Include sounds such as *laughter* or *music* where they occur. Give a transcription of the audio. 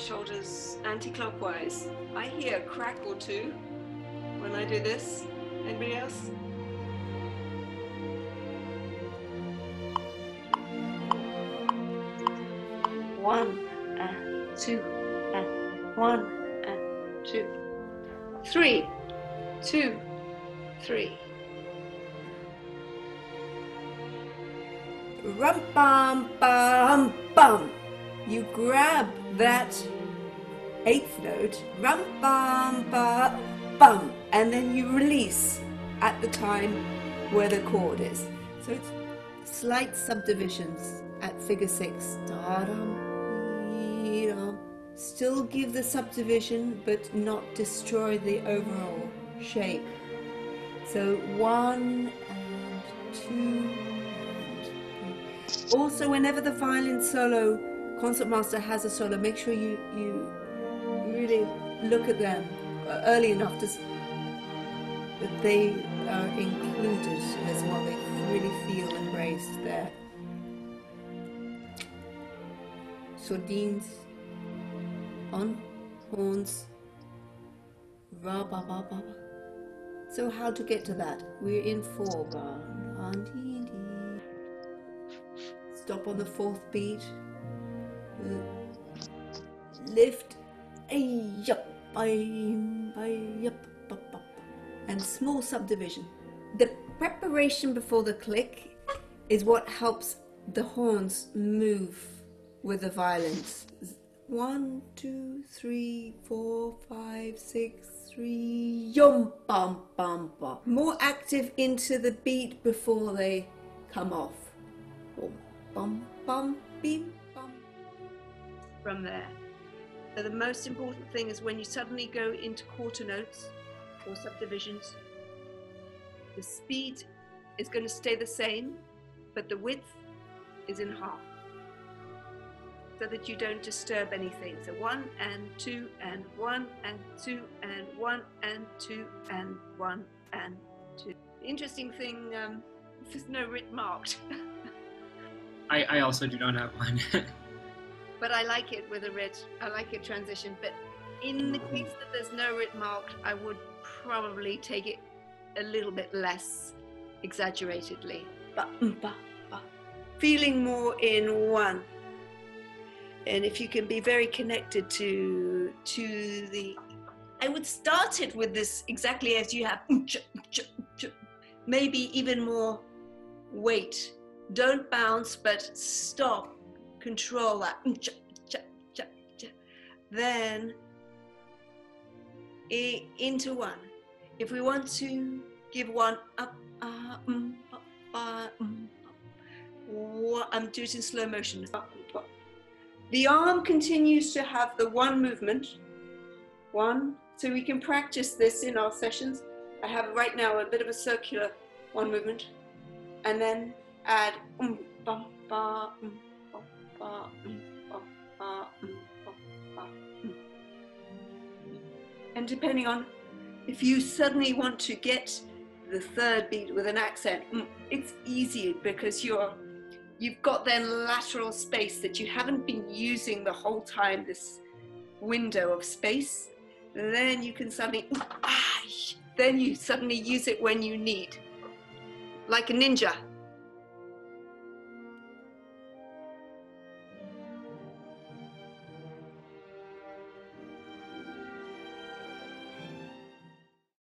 shoulders anti-clockwise. I hear a crack or two when I do this. Anybody else? One and two and one and two. Three, two, three. Rum bum bum bum. You grab that eighth note, rum bum bum bum, and then you release at the time where the chord is. So it's slight subdivisions at figure six. Still give the subdivision, but not destroy the overall shape. So one and two and. Also, whenever the violin solo concertmaster has a solo, make sure you you really look at them uh, early enough to that they are included as well. They really feel embraced there. Sordines on horns. Ra ba ba ba. So how to get to that? We're in four bar. Stop on the fourth beat. Lift. Ay, yup, bup, bup. And small subdivision. The preparation before the click is what helps the horns move with the violins. One, two, three, four, five, six, three, yum, bum, bum, bum. More active into the beat before they come off. Bum, bum, bum, bum. From there. So the most important thing is when you suddenly go into quarter notes or subdivisions, the speed is going to stay the same, but the width is in half. So that you don't disturb anything. So one and two and one and two and one and two and one and two. Interesting thing, um, *laughs* there's no rit marked. *laughs* I, I also do not have one. *laughs* but I like it with a red. I like it transition. But in the case that there's no rit marked, I would probably take it a little bit less exaggeratedly. Ba, mm, ba, ba. Feeling more in one. And if you can be very connected to to the, I would start it with this exactly as you have. mm, ch. Maybe even more weight. Don't bounce, but stop control that. Mm, Then into one. If we want to give one up, uh, mm, up, uh, mm. I'm doing it in slow motion. The arm continues to have the one movement. One. So we can practice this in our sessions. I have right now a bit of a circular one movement. And then add um, ba, um, And depending on if you suddenly want to get the third beat with an accent, mm, it's easy because you're you've got then lateral space that you haven't been using the whole time. This window of space, then you can suddenly ah, then you suddenly use it when you need, like a ninja.